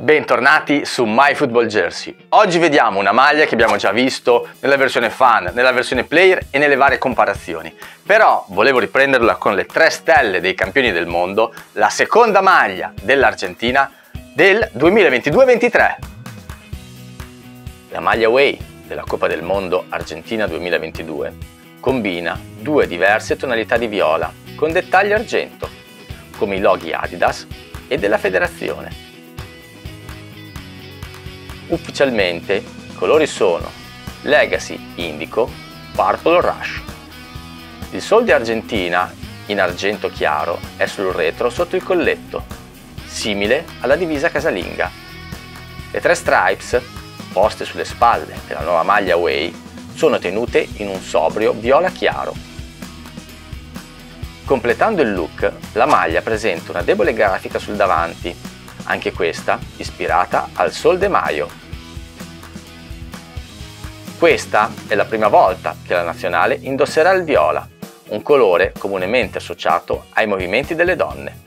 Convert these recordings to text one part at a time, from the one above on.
Bentornati su My Football Jersey. Oggi vediamo una maglia che abbiamo già visto nella versione fan, nella versione player e nelle varie comparazioni. Però volevo riprenderla con le tre stelle dei campioni del mondo, la seconda maglia dell'Argentina del 2022-23. La maglia Way della Coppa del Mondo Argentina 2022 combina due diverse tonalità di viola con dettagli argento, come i loghi Adidas e della federazione Ufficialmente i colori sono Legacy Indico, Purple Rush. Il sol Argentina, in argento chiaro, è sul retro sotto il colletto, simile alla divisa casalinga. Le tre stripes, poste sulle spalle della nuova maglia Way, sono tenute in un sobrio viola chiaro. Completando il look, la maglia presenta una debole grafica sul davanti, anche questa ispirata al Sol de Mayo. Questa è la prima volta che la nazionale indosserà il viola, un colore comunemente associato ai movimenti delle donne.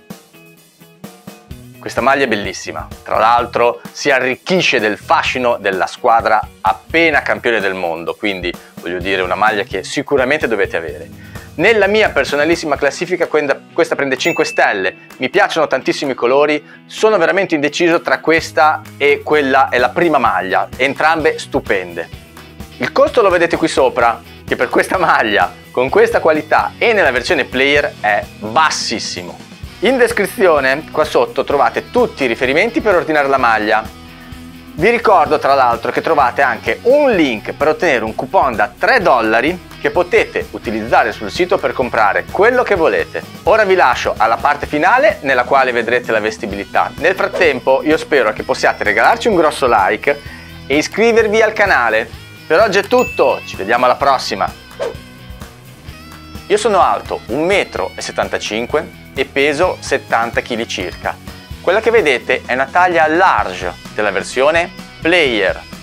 Questa maglia è bellissima, tra l'altro si arricchisce del fascino della squadra appena campione del mondo, quindi voglio dire una maglia che sicuramente dovete avere. Nella mia personalissima classifica questa prende 5 stelle, mi piacciono tantissimi colori, sono veramente indeciso tra questa e quella è la prima maglia, entrambe stupende. Il costo lo vedete qui sopra, che per questa maglia, con questa qualità e nella versione player è bassissimo. In descrizione qua sotto trovate tutti i riferimenti per ordinare la maglia. Vi ricordo tra l'altro che trovate anche un link per ottenere un coupon da 3 dollari che potete utilizzare sul sito per comprare quello che volete. Ora vi lascio alla parte finale nella quale vedrete la vestibilità. Nel frattempo io spero che possiate regalarci un grosso like e iscrivervi al canale per oggi è tutto, ci vediamo alla prossima! Io sono alto 1,75 m e peso 70 kg circa. Quella che vedete è una taglia large della versione Player